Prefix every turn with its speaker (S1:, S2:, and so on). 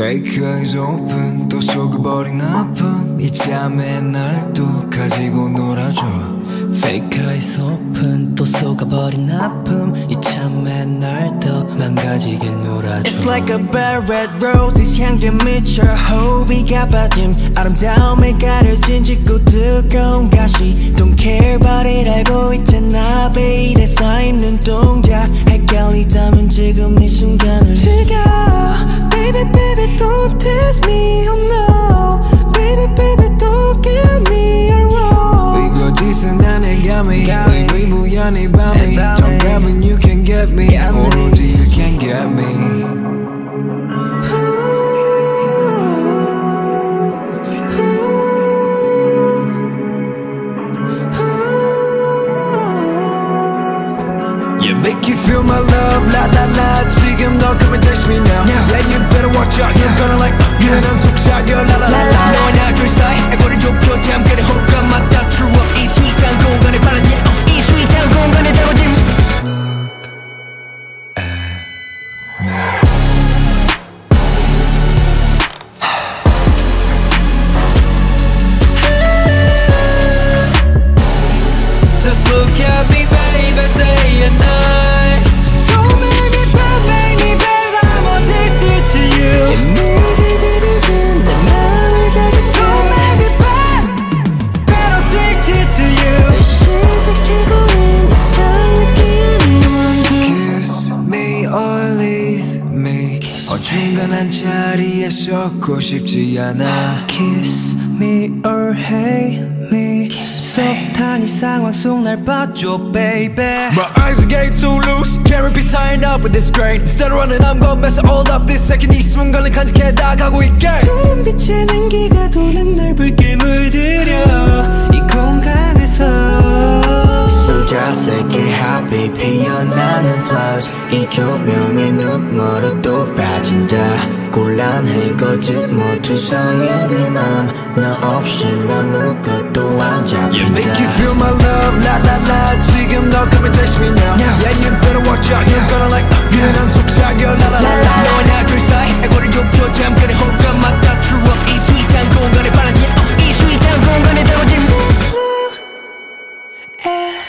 S1: Fake eyes open 또 속아버린 아픔. 이 잠에 날 또 가지고 놀아줘.
S2: Fake eyes open 또 속아버린 아픔. 이 참에 날더 망가지게 놀아줘.
S3: It's like a bad red roses 향기 미쳐 호비가 빠짐. 아름다움에 가려진 짙고 뜨거운 가시. Don't care about it 알고 있잖아 베일에 쌓이는 동작. 헷갈리다면 지금 이 순간을 즐겨 don't test me oh no Baby baby don't get me wrong
S1: 이곳에서 난내 감이
S3: 감이.
S1: 의미무한 이 밤이
S3: 이 밤이.
S1: 정답은 you can get me
S3: Get me.
S1: 오로지 you can get me Yeah, make you feel my love, la la la. 지금 너 come and touch me now. Yeah, you better watch out. You're gonna like, yeah, 난 속삭여, la la la la. 어중간한 자리에 썩고 싶지 않아.
S3: Kiss me or hate me 소프트한 이 상황 속 날 봐줘 baby
S1: My eyes are getting too loose. Can't be tying up with this grain. Instead of running, I'm gonna mess it all up. This second, 이 순간을 간직해 나가고 있게.
S3: 푸른 빛의 냉기가 도는 날 붉게 물들여 이 꽃이 피어나는 flowers 이 조명에 눈물은 또 빠진다 곤란해 거짓말 투성인 내맘너 없이 아무것도 안 잡힌다 You make you
S1: feel my love la la la 지금 너 come and text me now Yeah, yeah you better watch out You're gonna like 유난 yeah, 속삭여 la la la la
S3: 너와 나 글사이 애고를 좁혀 잠깐의 호흡과 맞다 True up 이 sweet한 공간에 빨라진 이 sweet한 공간에 담아진 Ooh, yeah.